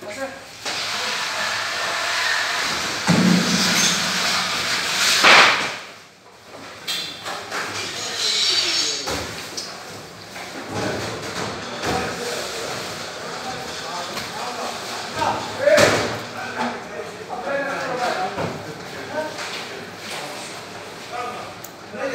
That's it. Okay,